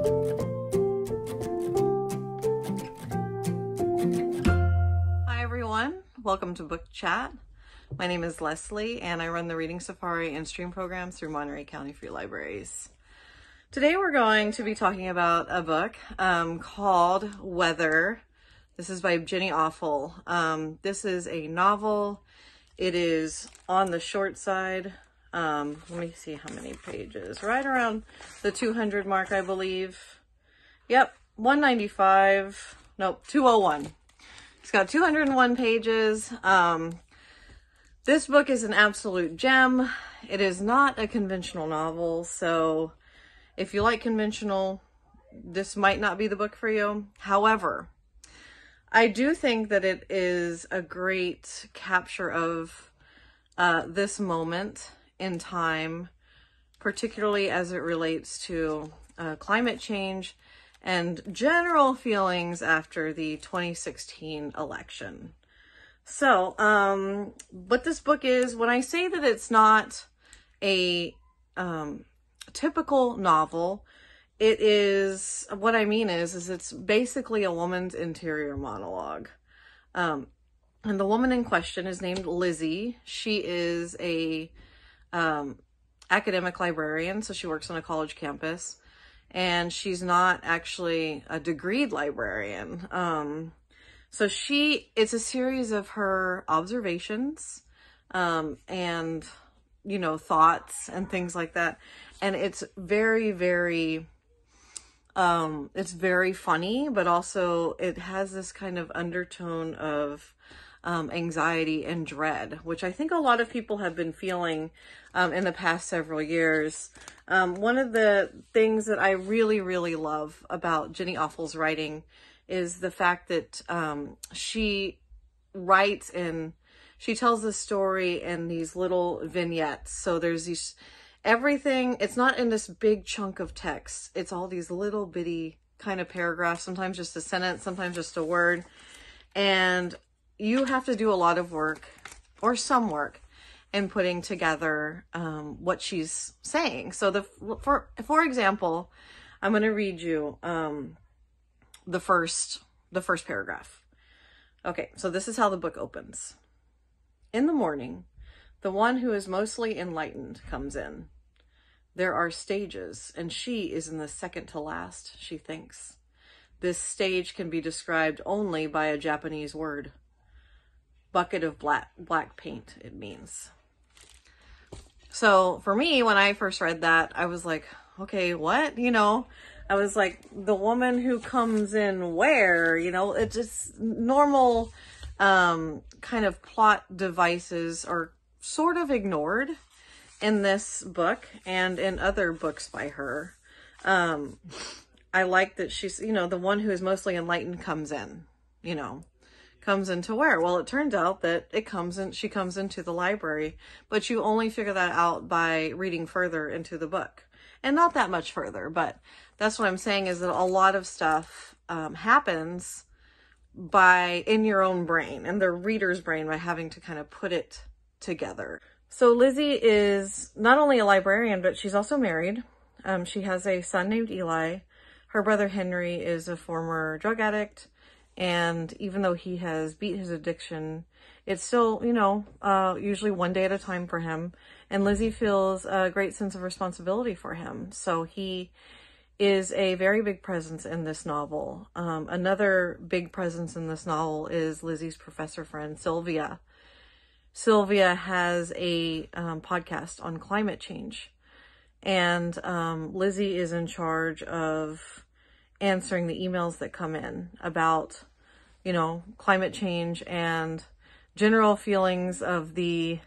Hi everyone, welcome to Book Chat. My name is Leslie and I run the Reading Safari and stream programs through Monterey County Free Libraries. Today we're going to be talking about a book um, called Weather. This is by Jenny Offill. Um, this is a novel. It is on the short side. Um, let me see how many pages. Right around the 200 mark, I believe. Yep, 195. Nope, 201. It's got 201 pages. Um, this book is an absolute gem. It is not a conventional novel, so if you like conventional, this might not be the book for you. However, I do think that it is a great capture of uh, this moment in time, particularly as it relates to uh, climate change and general feelings after the 2016 election. So, um, what this book is, when I say that it's not a um, typical novel. It is, what I mean is, is it's basically a woman's interior monologue. Um, and the woman in question is named Lizzie. She is a um, academic librarian, so she works on a college campus. And she's not actually a degreed librarian. Um, so she, it's a series of her observations um, and, you know, thoughts and things like that and it's very very um it's very funny but also it has this kind of undertone of um, anxiety and dread, which I think a lot of people have been feeling um, in the past several years. Um, one of the things that I really, really love about Jenny Offill's writing is the fact that um, she writes and she tells the story in these little vignettes. So there's these everything, it's not in this big chunk of text. It's all these little bitty kind of paragraphs, sometimes just a sentence, sometimes just a word. And you have to do a lot of work or some work in putting together um, what she's saying. So the for for example, I'm going to read you um, the first the first paragraph. Okay, so this is how the book opens. In the morning, the one who is mostly enlightened comes in. There are stages, and she is in the second to last, she thinks. This stage can be described only by a Japanese word. Bucket of black, black paint, it means. So for me, when I first read that, I was like, okay, what? You know, I was like, the woman who comes in where? You know, it's just normal um, kind of plot devices are sort of ignored in this book and in other books by her. Um, I like that she's, you know, the one who is mostly enlightened comes in, you know, comes into where? Well, it turns out that it comes in, she comes into the library, but you only figure that out by reading further into the book. And not that much further, but that's what I'm saying is that a lot of stuff um, happens by in your own brain and the reader's brain by having to kind of put it together. So Lizzie is not only a librarian, but she's also married. Um, she has a son named Eli. Her brother Henry is a former drug addict. And even though he has beat his addiction, it's still, you know, uh, usually one day at a time for him. And Lizzie feels a great sense of responsibility for him. So he is a very big presence in this novel. Um, another big presence in this novel is Lizzie's professor friend, Sylvia. Sylvia has a um, podcast on climate change. And um, Lizzie is in charge of answering the emails that come in about, you know, climate change and general feelings of the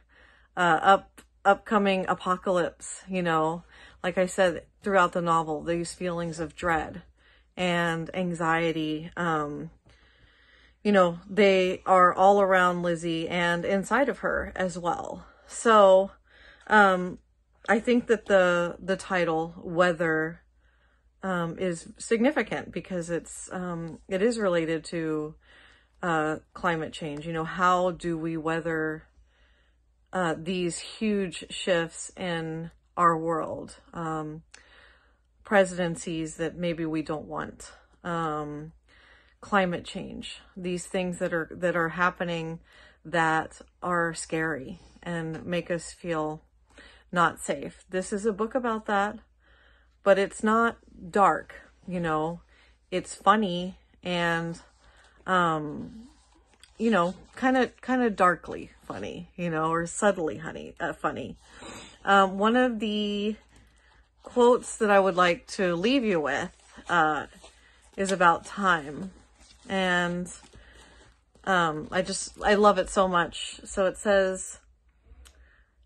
uh, up upcoming apocalypse, you know, like I said throughout the novel, these feelings of dread and anxiety, um, you know, they are all around Lizzie and inside of her as well. So, um, I think that the, the title, Weather, um, is significant because it's, um, it is related to, uh, climate change. You know, how do we weather, uh, these huge shifts in our world? Um, presidencies that maybe we don't want. Um, climate change, these things that are that are happening that are scary and make us feel not safe. This is a book about that, but it's not dark, you know. It's funny and um you know, kind of kind of darkly funny, you know, or subtly honey uh, funny. Um, one of the quotes that I would like to leave you with uh, is about time, and um, I just I love it so much. So it says,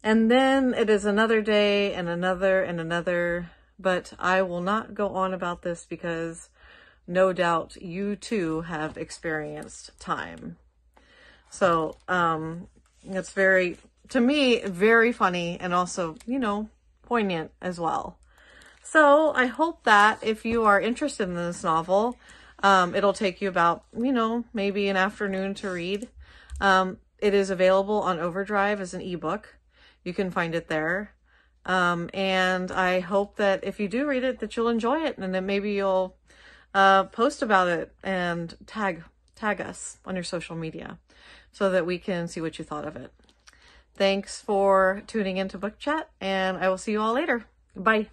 and then it is another day and another and another, but I will not go on about this because no doubt you too have experienced time. So, um, it's very, to me, very funny and also, you know, poignant as well. So I hope that if you are interested in this novel, um, it'll take you about, you know, maybe an afternoon to read. Um, it is available on Overdrive as an ebook. You can find it there. Um, and I hope that if you do read it, that you'll enjoy it and then maybe you'll uh, post about it and tag tag us on your social media so that we can see what you thought of it. Thanks for tuning into Book Chat, and I will see you all later. Bye.